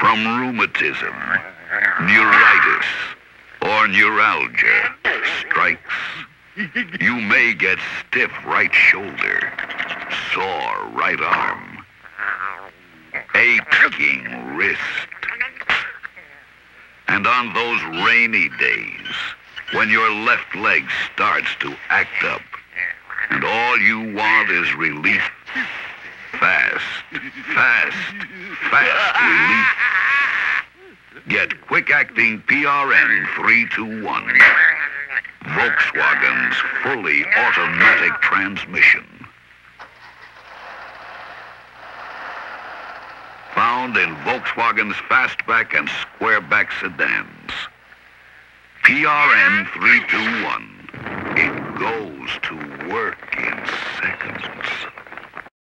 From rheumatism, neuritis, or neuralgia strikes, you may get stiff right shoulder, sore right arm, aching wrist. And on those rainy days, when your left leg starts to act up, and all you want is relief, fast, fast, fast relief. Get quick-acting PRN 321. Volkswagen's fully automatic transmission. Found in Volkswagen's fastback and squareback sedans. PRN 321.